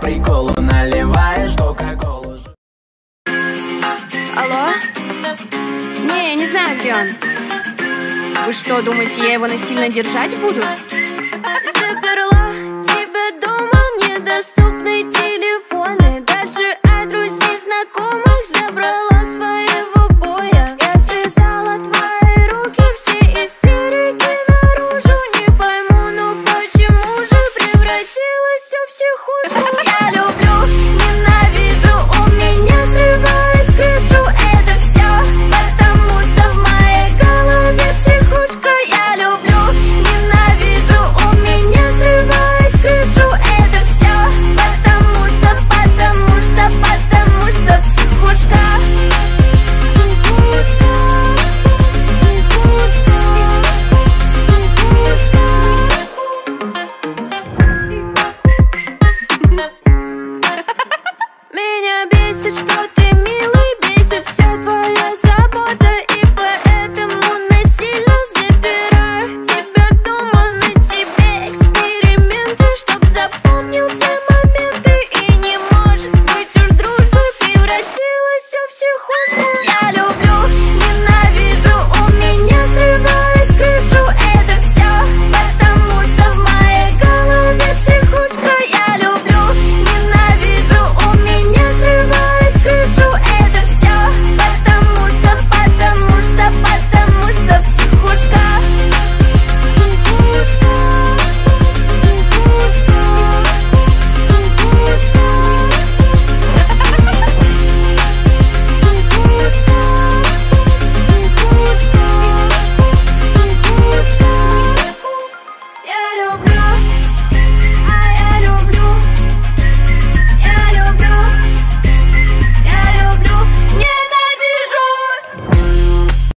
приколу наливаешь кока-колу Алло? Не, я не знаю, где он Вы что, думаете, я его насильно держать буду? Заперла тебя дома, недоступны телефоны Дальше от друзей знакомых всех хуже я люблю. Esses totem